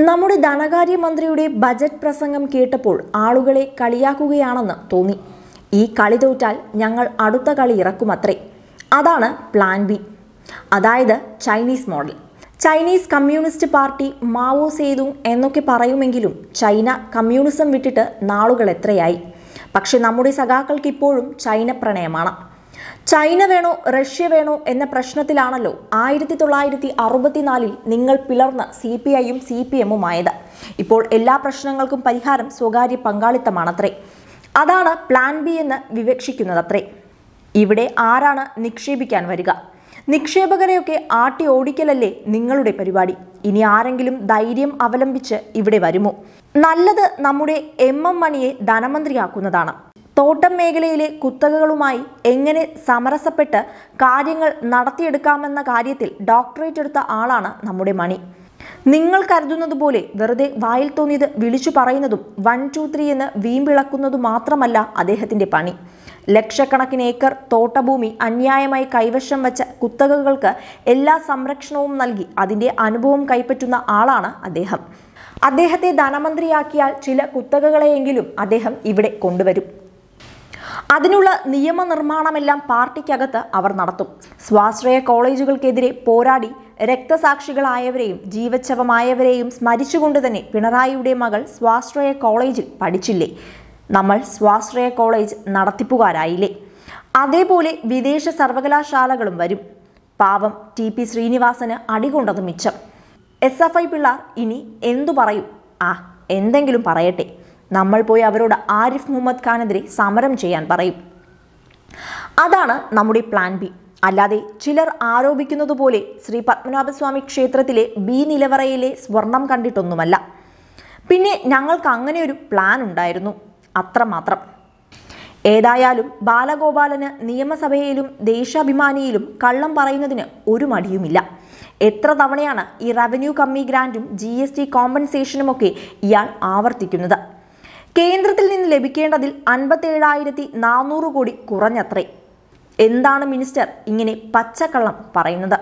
നമ്മുടെ ധനകാര്യമന്ത്രിയുടെ ബജറ്റ് പ്രസംഗം കേട്ടപ്പോൾ ആളുകളെ കളിയാക്കുകയാണെന്ന് തോന്നി. ഈ കളി തോറ്റാൽ ഞങ്ങൾ അടുത്ത കളി ഇറക്കുമത്രേ. അതാണ് പ്ലാൻ ബി. അതായത് Chinese model. Chinese communist party Mao Sethu എന്നൊക്കെ പറയുമെങ്കിലും ചൈന കമ്മ്യൂണിസം വിട്ടിട്ട് നാളുകൾ എത്രയായി. പക്ഷെ നമ്മുടെ സഖാക്കൾക്ക് ഇപ്പോഴും ചൈന പ്രണയമാണ്. ചൈന വേണോ റഷ്യ വേണോ എന്ന പ്രശ്നത്തിലാണല്ലോ ആയിരത്തി തൊള്ളായിരത്തി അറുപത്തിനാലിൽ നിങ്ങൾ പിളർന്ന സി പി ഐയും സി പി എമ്മും ആയത് ഇപ്പോൾ എല്ലാ പ്രശ്നങ്ങൾക്കും പരിഹാരം സ്വകാര്യ പങ്കാളിത്തമാണത്രേ. അതാണ് പ്ലാൻ ബി എന്ന് വിവക്ഷിക്കുന്നതത്രേ. ഇവിടെ ആരാണ് നിക്ഷേപിക്കാൻ വരിക? നിക്ഷേപകരെയൊക്കെ ആട്ടി ഓടിക്കലല്ലേ നിങ്ങളുടെ പരിപാടി. ഇനി ആരെങ്കിലും ധൈര്യം അവലംബിച്ച് ഇവിടെ വരുമോ? നല്ലത് നമ്മുടെ എം എം മണിയെ ധനമന്ത്രിയാക്കുന്നതാണ്. തോട്ടം മേഖലയിലെ കുത്തകകളുമായി എങ്ങനെ സമരസപ്പെട്ട് കാര്യങ്ങൾ നടത്തിയെടുക്കാമെന്ന കാര്യത്തിൽ ഡോക്ടറേറ്റ് എടുത്ത ആളാണ് നമ്മുടെ മണി. നിങ്ങൾ കരുതുന്നത് പോലെ വെറുതെ വായിൽ തോന്നിയത് വിളിച്ചു പറയുന്നതും വൺ ടു ത്രീ എന്ന് വീമ്പിളക്കുന്നതും മാത്രമല്ല അദ്ദേഹത്തിന്റെ പണി. ലക്ഷക്കണക്കിന് ഏക്കർ തോട്ടഭൂമി അന്യായമായി കൈവശം വച്ച കുത്തകകൾക്ക് എല്ലാ സംരക്ഷണവും നൽകി അതിന്റെ അനുഭവം കൈപ്പറ്റുന്ന ആളാണ് അദ്ദേഹം. അദ്ദേഹത്തെ ധനമന്ത്രിയാക്കിയാൽ ചില കുത്തകകളെയെങ്കിലും അദ്ദേഹം ഇവിടെ കൊണ്ടുവരും. അതിനുള്ള നിയമനിർമ്മാണമെല്ലാം പാർട്ടിക്കകത്ത് അവർ നടത്തും. സ്വാശ്രയ കോളേജുകൾക്കെതിരെ പോരാടി രക്തസാക്ഷികളായവരെയും ജീവച്ഛവമായവരെയും സ്മരിച്ചുകൊണ്ട് തന്നെ പിണറായിയുടെ മകൾ സ്വാശ്രയ കോളേജിൽ പഠിച്ചില്ലേ? നമ്മൾ സ്വാശ്രയ കോളേജ് നടത്തിപ്പുകാരായില്ലേ? അതേപോലെ വിദേശ സർവകലാശാലകളും വരും. പാവം ടി പി ശ്രീനിവാസന് അടികൊണ്ടത് മിച്ചം. എസ് എഫ് ഐ പിള്ളാർ ഇനി എന്തു പറയും? ആ എന്തെങ്കിലും പറയട്ടെ. നമ്മൾ പോയി അവരോട് ആരിഫ് മുഹമ്മദ് ഖാനെതിരെ സമരം ചെയ്യാൻ പറയും. അതാണ് നമ്മുടെ പ്ലാൻ ബി അല്ലാതെ ചിലർ ആരോപിക്കുന്നത് പോലെ ശ്രീ പത്മനാഭസ്വാമി ക്ഷേത്രത്തിലെ ബി നിലവറയിലെ സ്വർണം കണ്ടിട്ടൊന്നുമല്ല. പിന്നെ ഞങ്ങൾക്ക് അങ്ങനെ ഒരു പ്ലാൻ ഉണ്ടായിരുന്നു. അത്രമാത്രം. ഏതായാലും ബാലഗോപാലന് നിയമസഭയിലും ദേശാഭിമാനിയിലും കള്ളം പറയുന്നതിന് ഒരു മടിയുമില്ല. എത്ര തവണയാണ് ഈ റവന്യൂ കമ്മി ഗ്രാന്റും ജി എസ് ടി കോമ്പൻസേഷനുമൊക്കെ ഇയാൾ ആവർത്തിക്കുന്നത്. കേന്ദ്രത്തിൽ നിന്ന് ലഭിക്കേണ്ടതിൽ അൻപത്തേഴായിരത്തി നാനൂറ് കോടി കുറഞ്ഞത്രേ. എന്താണ് മിനിസ്റ്റർ ഇങ്ങനെ പച്ചക്കള്ളം പറയുന്നത്?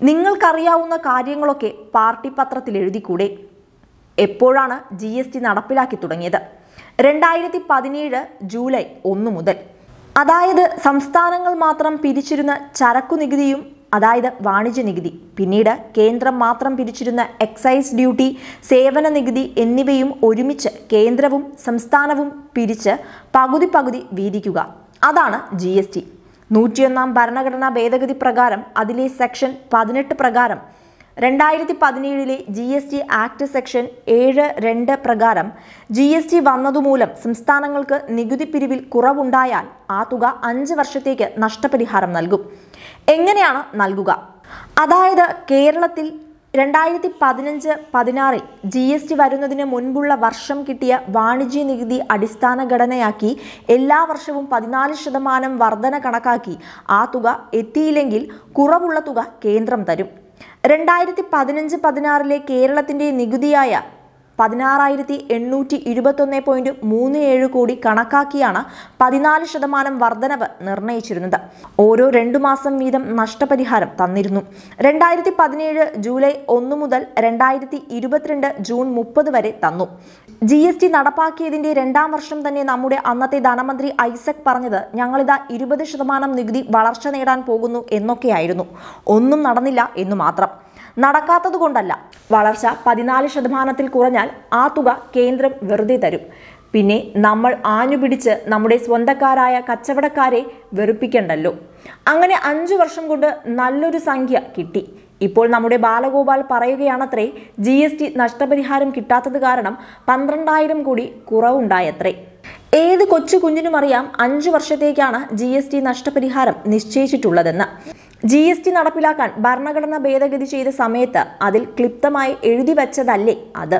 നിങ്ങൾക്കറിയാവുന്ന കാര്യങ്ങളൊക്കെ പാർട്ടി പത്രത്തിൽ എഴുതിക്കൂടെ? എപ്പോഴാണ് ജി എസ് ടി നടപ്പിലാക്കി തുടങ്ങിയത്? രണ്ടായിരത്തി പതിനേഴ് ജൂലൈ ഒന്ന് മുതൽ. അതായത് സംസ്ഥാനങ്ങൾ മാത്രം പിരിച്ചിരുന്ന ചരക്കു നികുതിയും അതായത് വാണിജ്യ നികുതി. പിന്നീട് കേന്ദ്രം മാത്രം പിരിച്ചിരുന്ന എക്സൈസ് ഡ്യൂട്ടി സേവന നികുതി എന്നിവയും ഒരുമിച്ച് കേന്ദ്രവും സംസ്ഥാനവും പിരിച്ച് പകുതി പകുതി വീതിക്കുക. അതാണ് ജി എസ് ടി നൂറ്റിയൊന്നാം ഭരണഘടനാ ഭേദഗതി പ്രകാരം അതിലെ സെക്ഷൻ പതിനെട്ട് പ്രകാരം രണ്ടായിരത്തി പതിനേഴിലെ G S T act section ഏഴ് രണ്ട് പ്രകാരം ജി എസ് ടി വന്നതുമൂലം സംസ്ഥാനങ്ങൾക്ക് നികുതി പിരിവിൽ കുറവുണ്ടായാൽ ആ തുക അഞ്ച് വർഷത്തേക്ക് നഷ്ടപരിഹാരം നൽകും. എങ്ങനെയാണ് നൽകുക? അതായത് കേരളത്തിൽ രണ്ടായിരത്തി പതിനഞ്ച് പതിനാറിൽ ജി എസ് ടി വരുന്നതിന് മുൻപുള്ള വർഷം കിട്ടിയ വാണിജ്യ നികുതി അടിസ്ഥാന ഘടനയാക്കി എല്ലാ വർഷവും പതിനാല് ശതമാനം വർധന കണക്കാക്കി ആ തുക എത്തിയില്ലെങ്കിൽ കുറവുള്ള തുക കേന്ദ്രം തരും. രണ്ടായിരത്തി പതിനഞ്ച് പതിനാറിലെ കേരളത്തിന്റെ നികുതിയായ പതിനാറായിരത്തി എണ്ണൂറ്റി ഇരുപത്തൊന്ന് പോയിന്റ് മൂന്ന് ഏഴ് കോടി കണക്കാക്കിയാണ് പതിനാല് ശതമാനം വർധനവ് നിർണയിച്ചിരുന്നത്. ഓരോ രണ്ടു മാസം വീതം നഷ്ടപരിഹാരം തന്നിരുന്നു. രണ്ടായിരത്തി പതിനേഴ് ജൂലൈ ഒന്ന് മുതൽ രണ്ടായിരത്തി ഇരുപത്തിരണ്ട് ജൂൺ മുപ്പത് വരെ തന്നു. ജി എസ് ടി നടപ്പാക്കിയതിന്റെ രണ്ടാം വർഷം തന്നെ നമ്മുടെ അന്നത്തെ ധനമന്ത്രി ഐസക് പറഞ്ഞത് ഞങ്ങളിതാ ഇരുപത് ശതമാനം നികുതി വളർച്ച നേടാൻ പോകുന്നു എന്നൊക്കെയായിരുന്നു. ഒന്നും നടന്നില്ല എന്നു മാത്രം. നടക്കാത്തത് കൊണ്ടല്ല. വളർച്ച പതിനാല് ശതമാനത്തിൽ കുറഞ്ഞാൽ ആ തുക കേന്ദ്രം വെറുതെ തരും. പിന്നെ നമ്മൾ ആഞ്ഞുപിടിച്ച് നമ്മുടെ സ്വന്തക്കാരായ കച്ചവടക്കാരെ വെറുപ്പിക്കണ്ടല്ലോ. അങ്ങനെ അഞ്ചു വർഷം കൊണ്ട് നല്ലൊരു സംഖ്യ കിട്ടി. ഇപ്പോൾ നമ്മുടെ ബാലഗോപാൽ പറയുകയാണത്രേ ജി എസ് ടി നഷ്ടപരിഹാരം കിട്ടാത്തത് കാരണം പന്ത്രണ്ടായിരം കോടി കുറവുണ്ടായത്രേ. ഏത് കൊച്ചു കുഞ്ഞിനും അറിയാം അഞ്ചു വർഷത്തേക്കാണ് ജി എസ് ടി നഷ്ടപരിഹാരം നിശ്ചയിച്ചിട്ടുള്ളതെന്ന്. ജി എസ് ടി നടപ്പിലാക്കാൻ ഭരണഘടന ഭേദഗതി ചെയ്ത സമയത്ത് അതിൽ ക്ലിപ്തമായി എഴുതി വച്ചതല്ലേ അത്?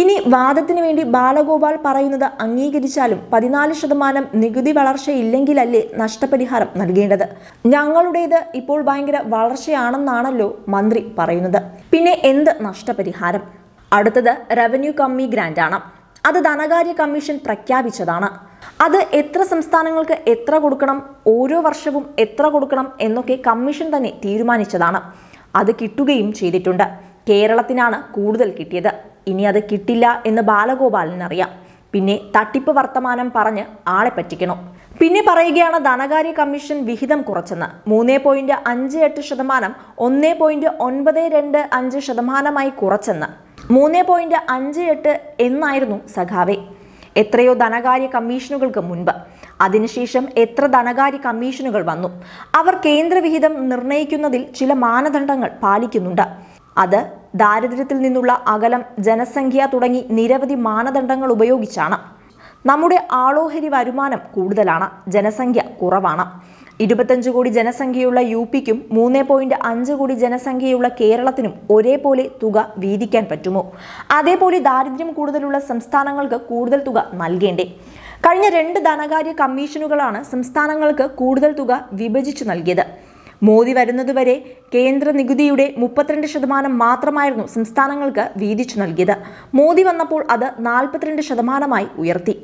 ഇനി വാദത്തിന് വേണ്ടി ബാലഗോപാൽ പറയുന്നത് അംഗീകരിച്ചാലും പതിനാല് ശതമാനം നികുതി വളർച്ച ഇല്ലെങ്കിലല്ലേ നഷ്ടപരിഹാരം നൽകേണ്ടത്? ഞങ്ങളുടേത് ഇപ്പോൾ ഭയങ്കര വളർച്ചയാണെന്നാണല്ലോ മന്ത്രി പറയുന്നത്. പിന്നെ എന്ത് നഷ്ടപരിഹാരം? അടുത്തത് റവന്യൂ കമ്മി ഗ്രാന്റ് ആണ്. അത് ധനകാര്യ കമ്മീഷൻ പ്രഖ്യാപിച്ചതാണ്. അത് എത്ര സംസ്ഥാനങ്ങൾക്ക് എത്ര കൊടുക്കണം ഓരോ വർഷവും എത്ര കൊടുക്കണം എന്നൊക്കെ കമ്മീഷൻ തന്നെ തീരുമാനിച്ചതാണ്. അത് കിട്ടുകയും ചെയ്തിട്ടുണ്ട്. കേരളത്തിനാണ് കൂടുതൽ കിട്ടിയത്. ഇനി അത് കിട്ടില്ല എന്ന് ബാലഗോപാലിനറിയാം. പിന്നെ തട്ടിപ്പ് വർത്തമാനം പറഞ്ഞ് ആളെ പറ്റിക്കണം. പിന്നെ പറയുകയാണ് ധനകാര്യ കമ്മീഷൻ വിഹിതം കുറച്ചെന്ന്. മൂന്ന് പോയിന്റ് അഞ്ച് എട്ട് ശതമാനം ഒന്ന് പോയിന്റ് ഒൻപത് രണ്ട് അഞ്ച് ശതമാനമായി കുറച്ചെന്ന്. മൂന്ന് പോയിന്റ് അഞ്ച് എട്ട് എന്നായിരുന്നു സഖാവെ. എത്രയോ ധനകാര്യ കമ്മീഷനുകൾക്ക് മുൻപ്. അതിനുശേഷം എത്ര ധനകാര്യ കമ്മീഷനുകൾ വന്നു. അവർ കേന്ദ്രവിഹിതം നിർണയിക്കുന്നതിൽ ചില മാനദണ്ഡങ്ങൾ പാലിക്കുന്നുണ്ട്. അത് ദാരിദ്ര്യത്തിൽ നിന്നുള്ള അകലം ജനസംഖ്യ തുടങ്ങി നിരവധി മാനദണ്ഡങ്ങൾ ഉപയോഗിച്ചാണ്. നമ്മുടെ ആളോഹരി വരുമാനം കൂടുതലാണ് ജനസംഖ്യ കുറവാണ്. ഇരുപത്തഞ്ച് കോടി ജനസംഖ്യയുള്ള യു പിക്കും മൂന്ന് പോയിന്റ് അഞ്ച് കോടി ജനസംഖ്യയുള്ള കേരളത്തിനും ഒരേപോലെ തുക വീതിക്കാൻ പറ്റുമോ? അതേപോലെ ദാരിദ്ര്യം കൂടുതലുള്ള സംസ്ഥാനങ്ങൾക്ക് കൂടുതൽ തുക നൽകേണ്ടേ? കഴിഞ്ഞ രണ്ട് ധനകാര്യ കമ്മീഷനുകളാണ് സംസ്ഥാനങ്ങൾക്ക് കൂടുതൽ തുക വിഭജിച്ചു നൽകിയത്. മോദി വരുന്നതുവരെ കേന്ദ്ര നികുതിയുടെ മുപ്പത്തിരണ്ട് ശതമാനം മാത്രമായിരുന്നു സംസ്ഥാനങ്ങൾക്ക് വീതിച്ചു നൽകിയത്. മോദി വന്നപ്പോൾ അത് നാൽപ്പത്തിരണ്ട് ശതമാനമായി ഉയർത്തി.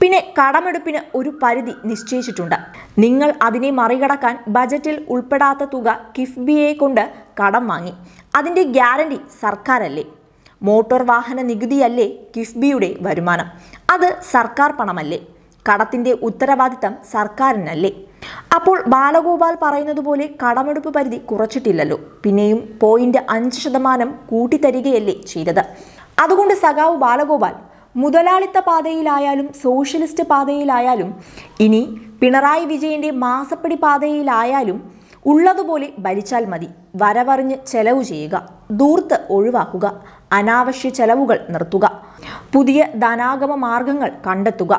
പിന്നെ കടമെടുപ്പിന് ഒരു പരിധി നിശ്ചയിച്ചിട്ടുണ്ട്. നിങ്ങൾ അതിനെ മറികടക്കാൻ ബജറ്റിൽ ഉൾപ്പെടാത്ത തുക കിഫ്ബിയെ കൊണ്ട് കടം വാങ്ങി. അതിന്റെ ഗ്യാരണ്ടി സർക്കാരല്ലേ? മോട്ടോർ വാഹന നികുതിയല്ലേ കിഫ്ബിയുടെ വരുമാനം? അത് സർക്കാർ പണമല്ലേ? കടത്തിന്റെ ഉത്തരവാദിത്തം സർക്കാരിനല്ലേ? അപ്പോൾ ബാലഗോപാൽ പറയുന്നത് പോലെ കടമെടുപ്പ് പരിധി കുറച്ചിട്ടില്ലല്ലോ. പിന്നെയും പോയിന്റ് അഞ്ച് ശതമാനം കൂട്ടിത്തരികയല്ലേ ചെയ്തത്. അതുകൊണ്ട് സഖാവ് ബാലഗോപാൽ മുതലാളിത്ത പാതയിലായാലും സോഷ്യലിസ്റ്റ് പാതയിലായാലും ഇനി പിണറായി വിജയന്റെ മാസപ്പടി പാതയിലായാലും ഉള്ളതുപോലെ ഭരിച്ചാൽ മതി. വരവറിഞ്ഞ് ചെലവ് ചെയ്യുക. ദൂർത്ത് ഒഴിവാക്കുക. അനാവശ്യ ചെലവുകൾ നിർത്തുക. പുതിയ ധനാഗമ മാർഗങ്ങൾ കണ്ടെത്തുക.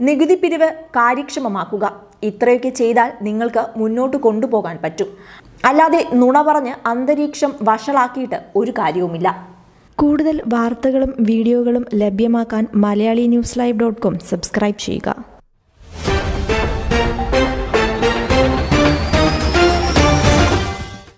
നികുതി പിരിവ് കാര്യക്ഷമമാക്കുക. ഇത്രയൊക്കെ ചെയ്താൽ നിങ്ങൾക്ക് മുന്നോട്ട് കൊണ്ടുപോകാൻ പറ്റും. അല്ലാതെ നുണ പറഞ്ഞ് അന്തരീക്ഷം വഷളാക്കിയിട്ട് ഒരു കാര്യവുമില്ല. കൂടുതൽ വാർത്തകളും വീഡിയോകളും ലഭ്യമാക്കാൻ Malayali news live dot com subscribe ചെയ്യുക.